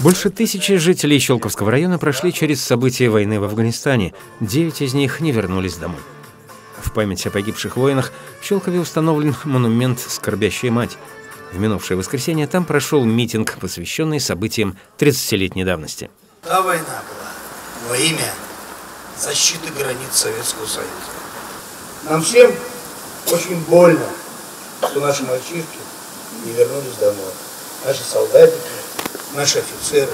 Больше тысячи жителей Щелковского района прошли через события войны в Афганистане. Девять из них не вернулись домой. В память о погибших воинах в Щелкове установлен монумент «Скорбящая мать». В минувшее воскресенье там прошел митинг, посвященный событиям 30-летней давности. Та война была во имя защиты границ Советского Союза. Нам всем очень больно, что наши мальчишки не вернулись домой. Наши солдатики, наши офицеры.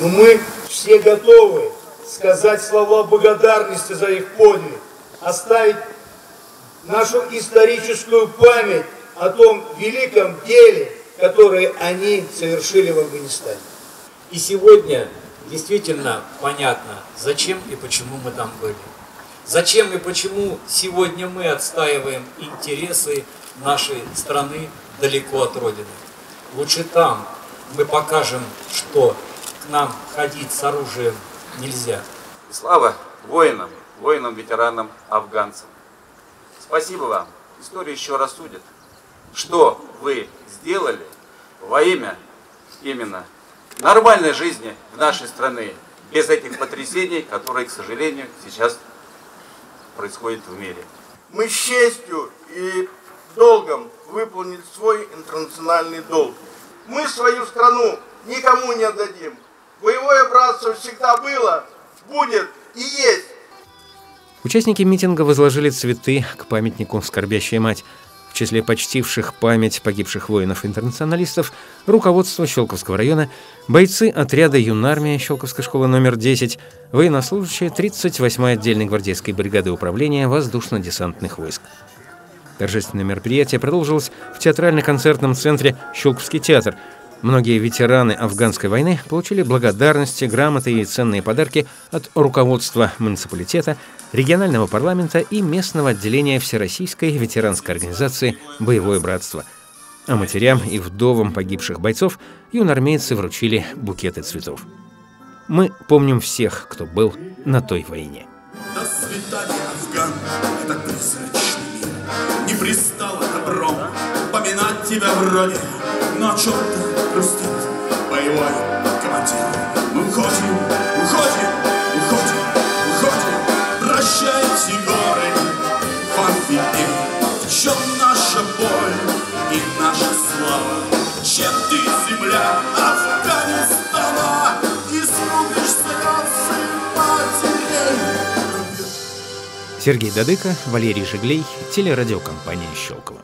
Но мы все готовы сказать слова благодарности за их подвиг, оставить нашу историческую память о том великом деле, которое они совершили в Афганистане. И сегодня действительно понятно, зачем и почему мы там были. Зачем и почему сегодня мы отстаиваем интересы нашей страны далеко от Родины. Лучше там мы покажем, что к нам ходить с оружием нельзя. слава воинам, воинам-ветеранам, афганцам. Спасибо вам. История еще раз судит. Что вы сделали во имя именно нормальной жизни в нашей стране, без этих потрясений, которые, к сожалению, сейчас происходят в мире. Мы с честью и долгом выполнили свой интернациональный долг. Мы свою страну никому не отдадим. Боевое братство всегда было, будет и есть. Участники митинга возложили цветы к памятнику «Скорбящая мать». В числе почтивших память погибших воинов-интернационалистов руководство Щелковского района, бойцы отряда юнармия Щелковской школы номер 10, военнослужащие 38-й отдельной гвардейской бригады управления воздушно-десантных войск. Торжественное мероприятие продолжилось в театрально-концертном центре «Щелковский театр», Многие ветераны афганской войны получили благодарности, грамоты и ценные подарки от руководства муниципалитета, регионального парламента и местного отделения Всероссийской ветеранской организации «Боевое братство». А матерям и вдовам погибших бойцов юнармейцы вручили букеты цветов. Мы помним всех, кто был на той войне. До свидания, Афган, это. Пристало добром поминать тебя вроде, но о чем-то грустит боевой командир. Мы уходим, уходим, уходим, уходим. Прощайте горы, вам видней, в чем наша боль и наша слава. Сергей Дадыко, Валерий Жиглей, телерадиокомпания «Щелково».